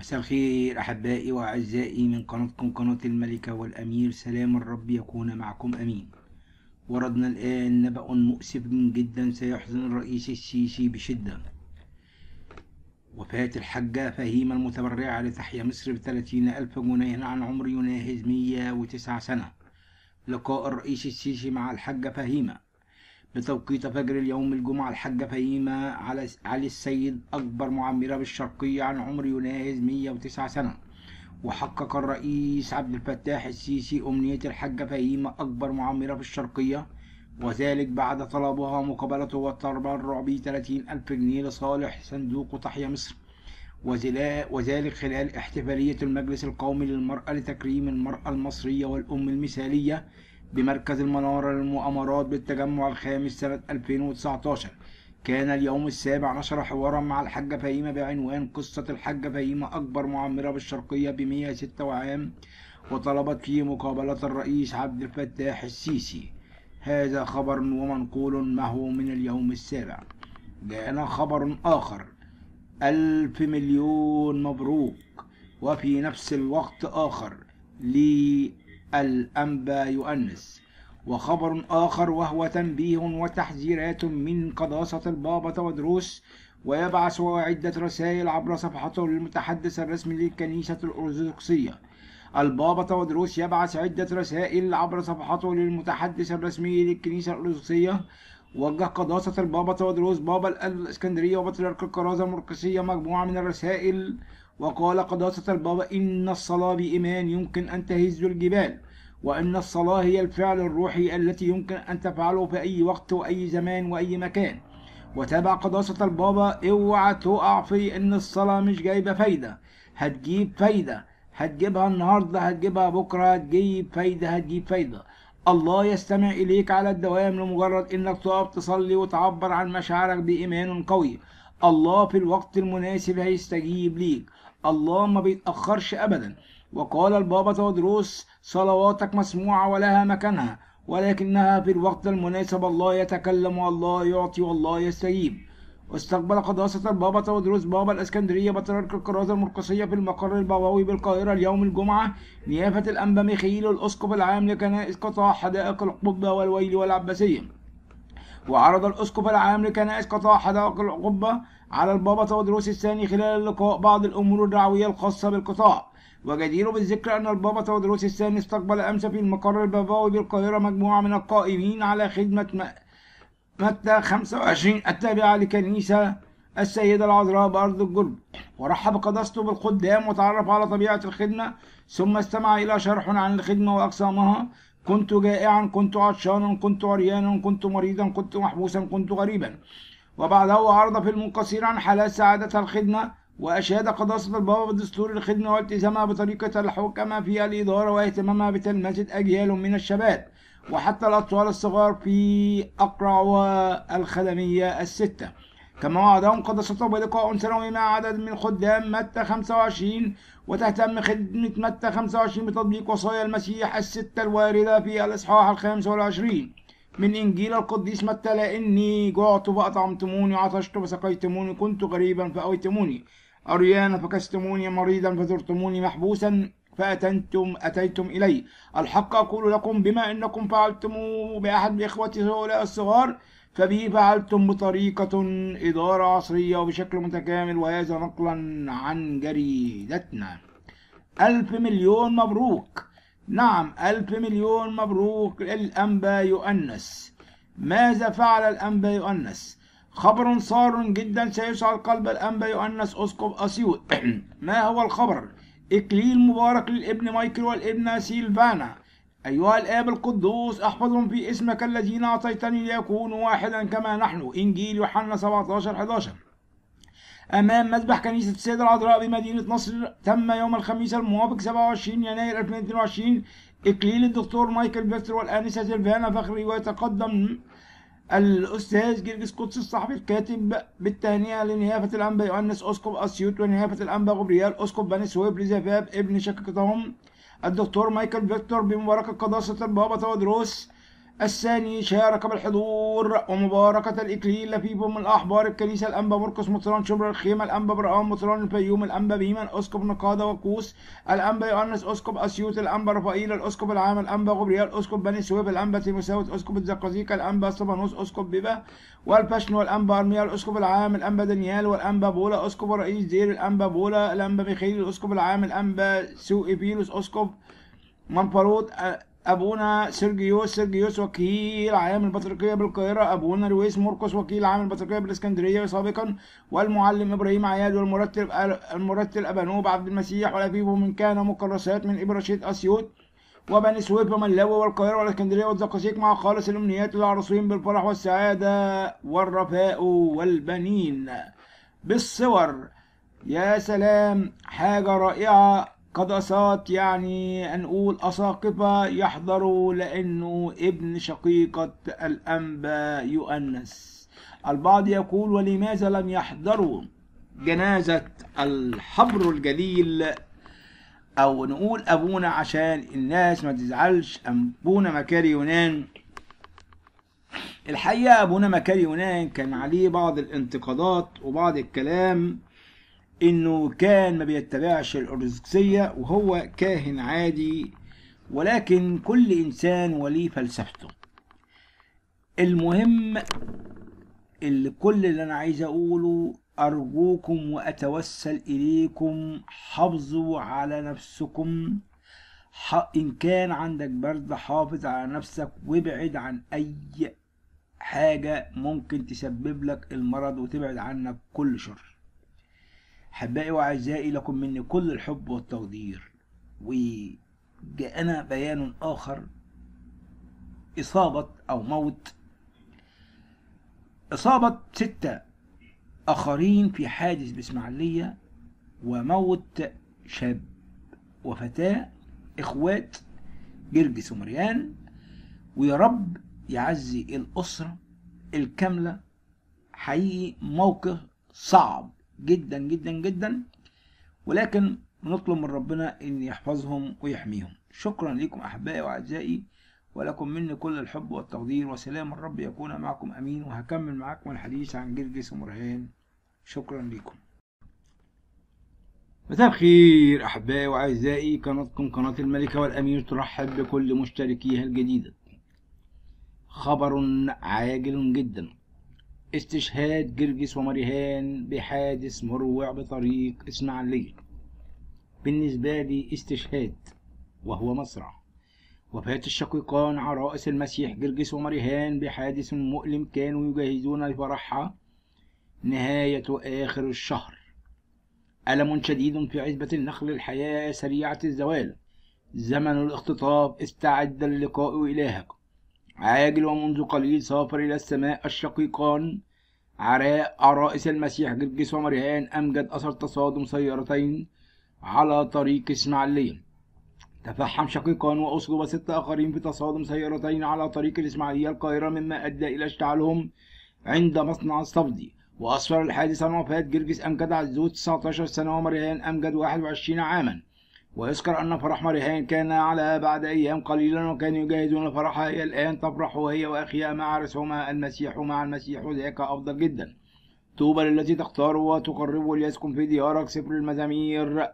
مساء الخير أحبائي وأعزائي من قناتكم قناة الملكة والأمير. سلام الرب يكون معكم أمين. وردنا الآن نبأ مؤسف جدا سيحزن الرئيس السيسي بشدة. وفاة الحاجة فهيمة المتبرعة لتحيا مصر بثلاثين ألف جنيه عن عمر يناهز مية وتسعة سنة. لقاء الرئيس السيسي مع الحاجة فهيمة. بتوقيت فجر اليوم الجمعة الحاجة فهيمة على علي السيد أكبر معمرة بالشرقية عن عمر يناهز 109 سنة. وحقق الرئيس عبد الفتاح السيسي أمنية الحاجة فهيمة أكبر معمرة في الشرقية وذلك بعد طلبها مقابلته والتبرع ب 30 ألف جنيه لصالح صندوق تحيا مصر. وذلك خلال احتفالية المجلس القومي للمرأة لتكريم المرأة المصرية والأم المثالية بمركز المنارة للمؤامرات بالتجمع الخامس سنة 2019 كان اليوم السابع نشر حوارا مع الحاجة فهيمة بعنوان قصة الحاجة فهيمة أكبر معمرة بالشرقية ب 106 عام وطلبت فيه مقابلة الرئيس عبد الفتاح السيسي. هذا خبر ومنقول معه من اليوم السابع. جاءنا خبر آخر. ألف مليون مبروك. وفي نفس الوقت آخر. للأنبا يؤنس. وخبر آخر وهو تنبيه وتحذيرات من قداسة البابا تودروس ويبعث عدة رسائل عبر صفحته للمتحدث الرسمي للكنيسة الأرثوذكسية. البابا تودروس يبعث عدة رسائل عبر صفحته للمتحدث الرسمي للكنيسة الأرثوذكسية. وجه قداسة البابا تودروس بابا الإسكندرية وبطريرك الكرازة المركزية مجموعة من الرسائل وقال قداسة البابا إن الصلاة بإيمان يمكن أن تهز الجبال وأن الصلاة هي الفعل الروحي التي يمكن أن تفعله في أي وقت وأي زمان وأي مكان. وتابع قداسة البابا اوعى تقع في إن الصلاة مش جايبة فايدة. هتجيب فايدة. هتجيبها النهاردة هتجيبها بكرة هتجيب فايدة هتجيب فايدة. الله يستمع إليك على الدوام لمجرد إنك تقف تصلي وتعبر عن مشاعرك بإيمان قوي. الله في الوقت المناسب هيستجيب ليك. الله ما بيتأخرش أبدا. وقال البابا تودروس صلواتك مسموعة ولها مكانها ولكنها في الوقت المناسب الله يتكلم والله يعطي والله يستجيب. واستقبل قداسة البابا تودروس بابا الإسكندرية بطريرك الكرازة المرقسية في المقر البابوي بالقاهرة اليوم الجمعة نيافة الأنبا ميخيل الأسقف العام لكنائس قطاع حدائق القبة والويل والعباسية. وعرض الأسقف العام لكنائس قطاع حدائق القبة على البابا تودروس الثاني خلال اللقاء بعض الأمور الدعوية الخاصة بالقطاع. وجدير بالذكر أن البابا تودروس الثاني استقبل أمس في المقر البابوي بالقاهرة مجموعة من القائمين على خدمة متى 25 التابعة لكنيسة السيدة العذراء بأرض الجرب ورحب قداسته بالخدام وتعرف على طبيعة الخدمة ثم استمع إلى شرح عن الخدمة وأقسامها. كنت جائعا كنت عطشانا كنت عريانا كنت مريضا كنت محبوسا كنت غريبا. وبعده عرض فيلم قصير عن حالات سعادة الخدمة وأشاد قداسة البابا بدستور الخدمة والتزامها بطريقة الحكمة في الإدارة واهتمامها بتلمذة أجيال من الشباب وحتى الأطفال الصغار في أقرع الخدمية الستة. كما وعدهم قداسته بلقاء سنوي مع عدد من خدام متى 25 وتهتم خدمة متى 25 بتطبيق وصايا المسيح الستة الواردة في الإصحاح الخامس والعشرين. من إنجيل القديس متى لإني جعت فأطعمتموني عطشت فسقيتموني كنت غريبا فأويتموني. عريانا فكستموني مريضا فزرتموني محبوسا فأتنتم أتيتم إلي. الحق أقول لكم بما أنكم فعلتم بأحد إخوتي هؤلاء الصغار فبي فعلتم بطريقة إدارة عصرية وبشكل متكامل وهذا نقلا عن جريدتنا. ألف مليون مبروك. نعم ألف مليون مبروك للأنبا يؤنس. ماذا فعل الأنبا يؤنس؟ خبر صار جدا سيسعد قلب الأنبا يؤنس. أسقف أسيوط ما هو الخبر؟ إكليل مبارك للابن مايكل والابنة سيلفانا. أيها الآب القدوس احفظهم في اسمك الذين أعطيتني ليكونوا واحدا كما نحن. إنجيل يوحنا 17 11 أمام مذبح كنيسة السيدة العذراء بمدينة نصر تم يوم الخميس الموافق 27 يناير 2022 إكليل الدكتور مايكل فيكتور والآنسة سيلفانا فخري ويتقدم الأستاذ جرجس قدس الصحفي الكاتب بالتهنئة لنيافة الأنبا يؤنس أسقف أسيوط ونيافة الأنبا غبريال أسقف بني سويف لزفاف ابن شقيقتهم. الدكتور مايكل فيكتور بمباركة قداسة البابا تواضروس الثاني شارك بالحضور ومباركة الإكليل لفيف من الأحبار الكنيسة الأنبا مرقس مطران شبرا الخيمة الأنبا أبرآم مطران الفيوم الأنبا بيمن أسقف نقادة وقوص الأنبا يؤنس أسقف أسيوط الأنبا رفائيل الأسقف العام الأنبا غبريال أسقف بني سويف الأنبا تيموثاوس أسقف الزقازيق الأنبا استفانوس أسقف ببا والفشن والأنبا أرميا الأسقف العام الأنبا دانيال والأنبا بولا أسقف رئيس دير الأنبا بولا الأنبا ميخائيل الأسقف العام الأنبا ثاؤفيلوس أسقف منفلوط أبونا سيرجيوس سيرجيوس وكيل عام البطريركية بالقاهرة. أبونا رويس مرقس وكيل عام البطريركية بالإسكندرية سابقا. والمعلم إبراهيم عياد والمرتب المرتل أبانوب عبد المسيح والأبيب من كان مكرسات من إبرشيات أسيوط وبني سويف وملاوي والقاهرة والإسكندرية والزقازيق مع خالص الأمنيات للعروسين بالفرح والسعادة والرفاء والبنين. بالصور يا سلام حاجة رائعة. قدسات يعني نقول أساقفة يحضروا لأنه ابن شقيقة الأنبا يؤنس. البعض يقول ولماذا لم يحضروا جنازة الحبر الجليل؟ أو نقول أبونا عشان الناس ما تزعلش أبونا مكاري يونان. الحقيقة أبونا مكاري يونان كان عليه بعض الانتقادات وبعض الكلام. إنه كان ما بيتبعش الأرثوذكسية وهو كاهن عادي ولكن كل إنسان وليه فلسفته. المهم اللي كل اللي أنا عايز أقوله أرجوكم وأتوسل إليكم حافظوا على نفسكم. إن كان عندك برد حافظ على نفسك وابعد عن أي حاجة ممكن تسبب لك المرض وتبعد عنك كل شر. أحبائي وأعزائي لكم مني كل الحب والتقدير. وجاءنا بيان آخر إصابة أو موت. إصابة ستة آخرين في حادث بإسماعيلية وموت شاب. وفتاة إخوات جرجس ومريان ويا رب يعزي الأسرة الكاملة. حقيقي موقف صعب. جدا جدا جدا. ولكن بنطلب من ربنا إن يحفظهم ويحميهم. شكرا لكم أحبائي وأعزائي ولكم مني كل الحب والتقدير وسلام. الرب يكون معكم. آمين. وهكمل معكم الحديث عن جرجس ومرهان شكرا لكم. مساء الخير أحبائي وأعزائي. قناتكم قناة الملكة والامير ترحب بكل مشتركيها الجديدة. خبر عاجل جدا. استشهاد جرجس ومريهان بحادث مروع بطريق إسماعيلية. بالنسبة لي استشهاد وهو مصرع وفاة الشقيقان عرائس المسيح جرجس ومريهان بحادث مؤلم كانوا يجهزون لفرحها نهاية آخر الشهر. ألم شديد في عزبة النخل الحياة سريعة الزوال. زمن الاختطاف استعد للقاء إلهك عاجل ومنذ قليل سافر إلى السماء الشقيقان عراء عرائس المسيح جرجس ومريان أمجد أثر تصادم سيارتين على طريق إسماعيلية تفحم شقيقان وأصلب ستة آخرين في تصادم سيارتين على طريق الإسماعيلية القاهرة مما أدى إلى اشتعالهم عند مصنع الصفدي وأسفر الحادث عن وفاة جرجس أمجد عزوز 19 سنة ومريان أمجد 21 عاما. ويذكر أن فرح مريهان كان على بعد أيام قليلا وكانوا يجهزون فرحها هي الآن تفرح هي وأخيها مع عرسهما المسيح مع المسيح وذاك أفضل جدا. طوبى للتي تختار وتقرب ليسكن في ديارك سفر المزامير.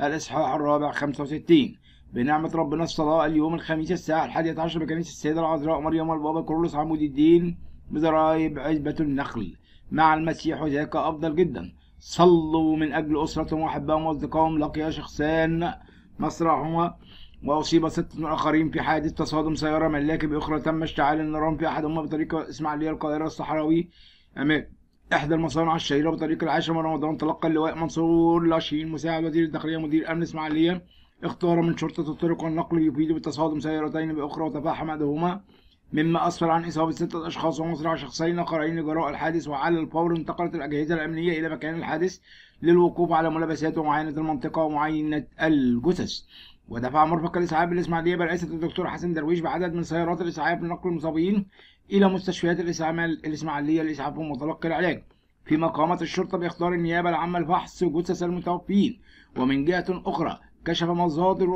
الإصحاح الرابع 65 بنعمة ربنا الصلاة اليوم الخميس الساعة الحادية عشر بكنيسة السيدة العذراء مريم البابا كرولوس عمود الدين. بضرايب عزبة النخل. مع المسيح وذاك أفضل جدا. صلوا من أجل أسرتهم وأحبائهم وأصدقائهم لقي شخصان مصرعهما وأصيب ستة آخرين في حادث تصادم سيارة ملاكي بأخرى تم اشتعال النيران في أحدهما بطريق إسماعيلية القاهرة الصحراوي. أمام إحدى المصانع الشهيرة بطريق العاشر من رمضان تلقى اللواء منصور لاشين مساعد وزير الداخلية مدير أمن إسماعيلية. اختار من شرطة الطرق والنقل يفيد بالتصادم سيارتين بأخرى وتفاحم أحدهما مما أسفر عن إصابة ستة أشخاص ومصرع شخصين آخرين لجراء الحادث وعلى الفور انتقلت الأجهزة الأمنية إلى مكان الحادث للوقوف على ملابسات ومعاينة المنطقة ومعاينة الجثث. ودفع مرفق الإسعاف بالإسماعيلية برئاسة الدكتور حسن درويش بعدد من سيارات الإسعاف لنقل المصابين إلى مستشفيات الإسماعيلية لإسعافهم وتلقي العلاج. فيما قامت الشرطة بإخطار النيابة العامة لفحص جثث المتوفين ومن جهة أخرى كشف مصادر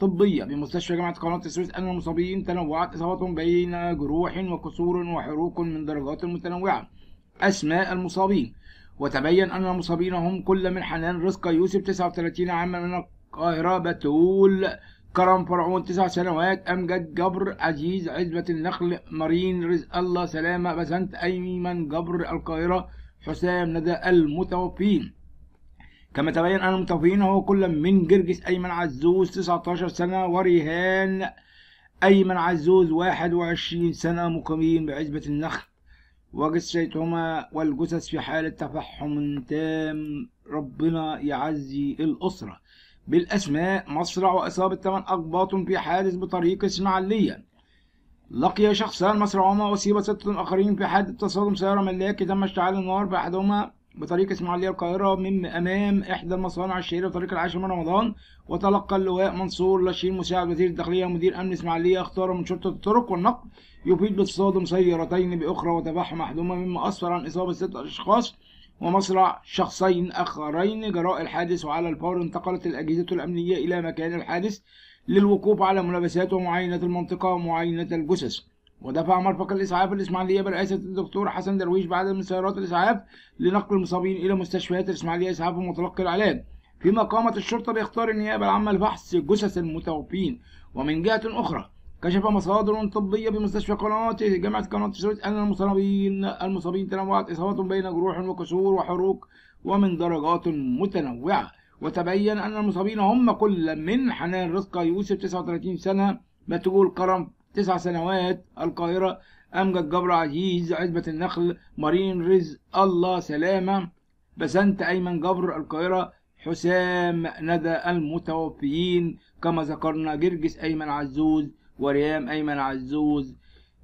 طبية بمستشفى جامعة قناة السويس أن المصابين تنوعت إصابتهم بين جروح وكسور وحروق من درجات متنوعة أسماء المصابين. وتبين أن المصابين هم كل من حنان رزق يوسف 39 عاما من القاهرة بتول كرم فرعون تسع سنوات أمجد جبر عزيز عزبة النخل مارين رزق الله سلامة بسنت أيمن جبر القاهرة حسام ندى المتوفين. كما تبين أن المتوفين هو كل من جرجس أيمن عزوز 19 سنة وريهان أيمن عزوز 21 سنة مقيمين بعزبة النخل. وجثتهما والجثث في حالة تفحم تام. ربنا يعزي الأسرة. بالأسماء مصرع وإصابة ثمان أقباط في حادث بطريق إسماعيلية. لقي شخصان مصرعهما وأصيب ستة آخرين في حادث تصادم سيارة ملاكي تم اشتعال النار بأحدهما بطريق إسماعيلية القاهرة من أمام إحدى المصانع الشهيرة بطريق العاشر من رمضان وتلقى اللواء منصور لاشين مساعد وزير الداخلية ومدير أمن إسماعيلية اختار من شرطة الطرق والنقل يفيد بتصادم سيارتين بأخرى وتفحم أحدهما مما أسفر عن إصابة ستة أشخاص ومصرع شخصين آخرين جراء الحادث وعلى الفور انتقلت الأجهزة الأمنية إلى مكان الحادث للوقوف على ملابسات ومعاينة المنطقة ومعاينة الجثث. ودفع مرفق الإسعاف الإسماعيلية برئاسة الدكتور حسن درويش بعدد من سيارات الإسعاف لنقل المصابين إلى مستشفيات الإسماعيلية إسعافهم وتلقي العلاج فيما قامت الشرطة باختار النيابة العامة لفحص جثث المتوفين ومن جهة أخرى كشف مصادر طبية بمستشفى قناة جامعة قناة السويس أن المصابين المصابين تنوعت إصابتهم بين جروح وكسور وحروق ومن درجات متنوعة. وتبين أن المصابين هم كل من حنان رزق يوسف 39 سنة بتقول كرم تسع سنوات القاهرة أمجد جبر عزيز عزبة النخل مارين رزق الله سلامة. بسنت أيمن جبر القاهرة حسام ندى المتوفيين. كما ذكرنا جرجس أيمن عزوز وريام أيمن عزوز.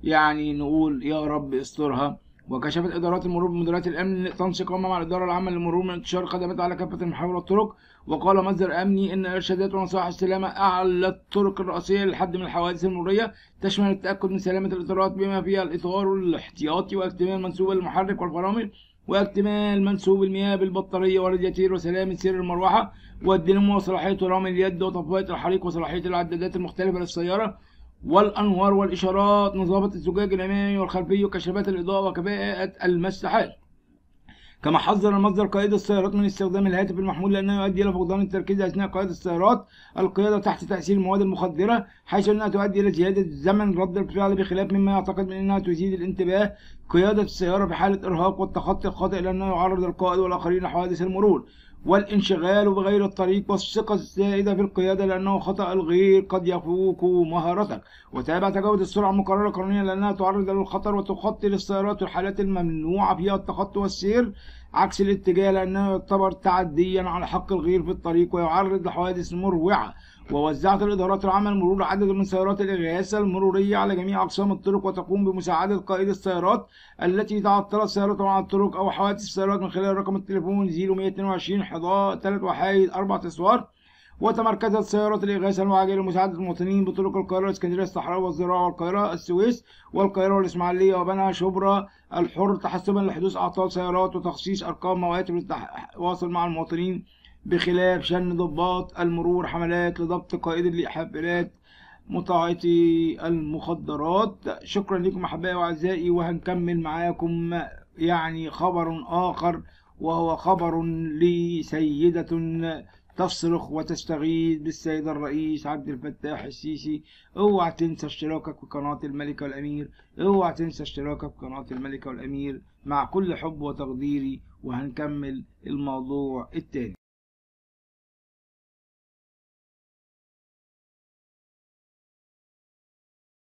يعني نقول يا رب استرها. وكشفت إدارات المرور بمديريات الأمن تنسيق مع الإدارة العامة للمرور من انتشار خدمات على كافة المحاور والطرق. وقال مصدر أمني إن إرشادات ونصائح السلامة أعلى الطرق الرئيسية للحد من الحوادث المرورية تشمل التأكد من سلامة الإطارات بما فيها الإطار الاحتياطي واكتمال منسوب المحرك والفرامل واكتمال منسوب المياه بالبطارية والرادياتير وسلامة سير المروحة والدينامو وصلاحية رامي اليد وطفاية الحريق وصلاحية العدادات المختلفة للسيارة. والأنوار والإشارات نظافة الزجاج الأمامي والخلفي وكشافات الإضاءة وكفاءة المساحات. كما حذر المصدر قائد السيارات من استخدام الهاتف المحمول لأنه يؤدي إلى فقدان التركيز أثناء قيادة السيارات القيادة تحت تأثير المواد المخدرة حيث أنها تؤدي إلى زيادة زمن رد الفعل بخلاف مما يعتقد من أنها تزيد الانتباه. قيادة السيارة في حالة إرهاق والتخطي الخاطئ لأنه يعرض القائد والآخرين لحوادث المرور. والانشغال بغير الطريق والثقة الزائدة في القيادة لأنه خطأ الغير قد يفوق مهارتك. وتابع تجاوز السرعة المقررة قانونيا لأنها تعرض للخطر وتخطي للسيارات والحالات الممنوعة فيها التخطي والسير عكس الاتجاه لأنه يعتبر تعديا على حق الغير في الطريق ويعرض لحوادث مروعة. ووزعت الإدارات العامة للمرور عدد من سيارات الإغاثة المرورية على جميع أقسام الطرق وتقوم بمساعدة قائد السيارات التي تعطلت سيارتهم على الطرق أو حوادث السيارات من خلال رقم التليفون 0122 11 3 وحيد 4 أسوار وتمركزت سيارات الإغاثة المعاجلة لمساعدة المواطنين بطرق القاهرة الإسكندرية الصحراء والزراعة والقاهرة السويس والقاهرة والإسماعيلية وبنها شبرا الحر تحسبا لحدوث أعطال سيارات وتخصيص أرقام مواتب للتواصل مع المواطنين. بخلاف شن ضباط المرور حملات لضبط قائد الحافلات متعاطي المخدرات. شكرا لكم أحبائي وأعزائي وهنكمل معاكم يعني خبر آخر وهو خبر لسيدة تصرخ وتستغيث بالسيد الرئيس عبد الفتاح السيسي. اوعى تنسى اشتراكك في قناة الملكة والأمير. اوعى تنسى اشتراكك في قناة الملكة والأمير. مع كل حب وتقديري وهنكمل الموضوع التاني